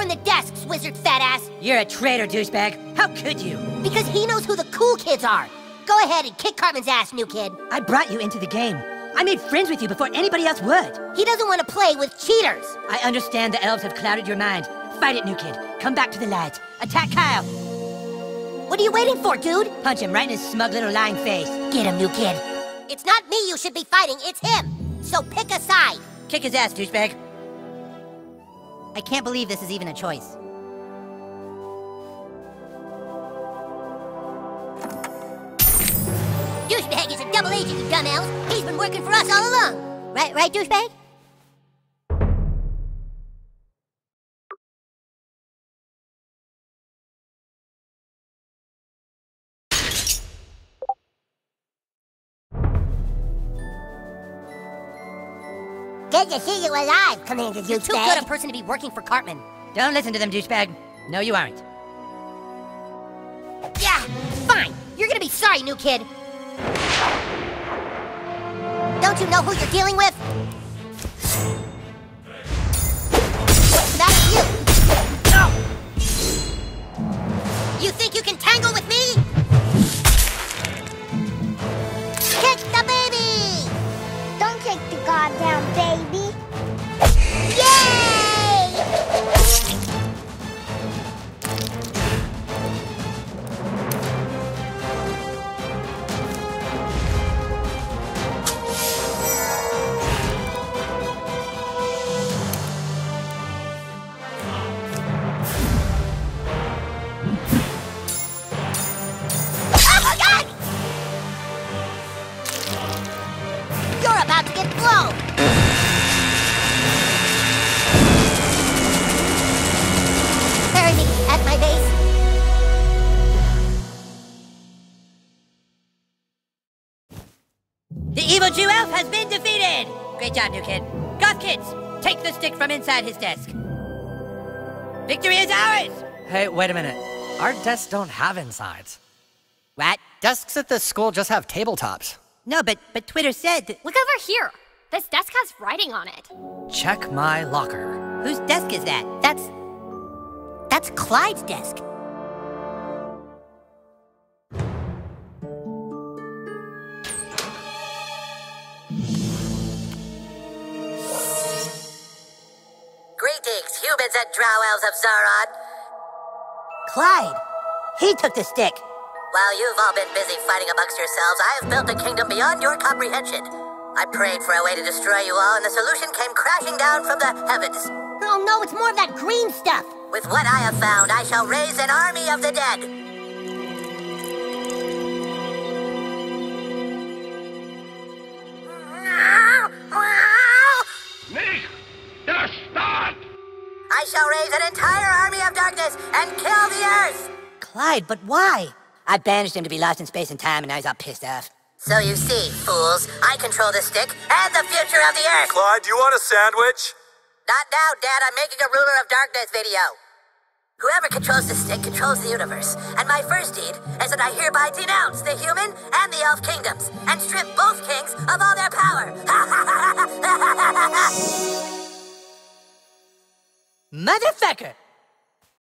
from the desks, wizard fat ass! You're a traitor, douchebag. How could you? Because he knows who the cool kids are. Go ahead and kick Cartman's ass, new kid. I brought you into the game. I made friends with you before anybody else would. He doesn't want to play with cheaters. I understand the elves have clouded your mind. Fight it, new kid. Come back to the light. Attack Kyle. What are you waiting for, dude? Punch him right in his smug little lying face. Get him, new kid. It's not me you should be fighting, it's him. So pick a side. Kick his ass, douchebag. I can't believe this is even a choice. Douchebag is a double agent, you dumb elves. He's been working for us all along. Right, right, douchebag? Good to see you alive, Commander You're too good a person to be working for Cartman. Don't listen to them, douchebag. No, you aren't. Yeah, fine. You're gonna be sorry, new kid. Don't you know who you're dealing with? What's the matter with you? You think you can tangle with me? Kick the baby! Don't kick the goddamn baby. You're about to get blown! Bury me at my base. The evil Jew elf has been defeated! Great job, new kid. Goth kids, take the stick from inside his desk. Victory is ours! Hey, wait a minute. Our desks don't have insides. What? Desks at this school just have tabletops. No, but but Twitter said that. Look over here. This desk has writing on it. Check my locker. Whose desk is that? That's. That's Clyde's desk. Greetings, humans and drow elves of Zaron. Clyde! He took the stick! While you've all been busy fighting amongst yourselves, I have built a kingdom beyond your comprehension. I prayed for a way to destroy you all, and the solution came crashing down from the heavens. Oh no, it's more of that green stuff. With what I have found, I shall raise an army of the dead. Nicht der Staat! I shall raise an entire army of darkness and kill the earth. Clyde, but why? I banished him to be lost in space and time, and now he's all pissed off. So you see, fools, I control the stick and the future of the earth. Clyde, do you want a sandwich? Not now, Dad. I'm making a ruler of darkness video. Whoever controls the stick controls the universe. And my first deed is that I hereby denounce the human and the elf kingdoms and strip both kings of all their power. Motherfucker!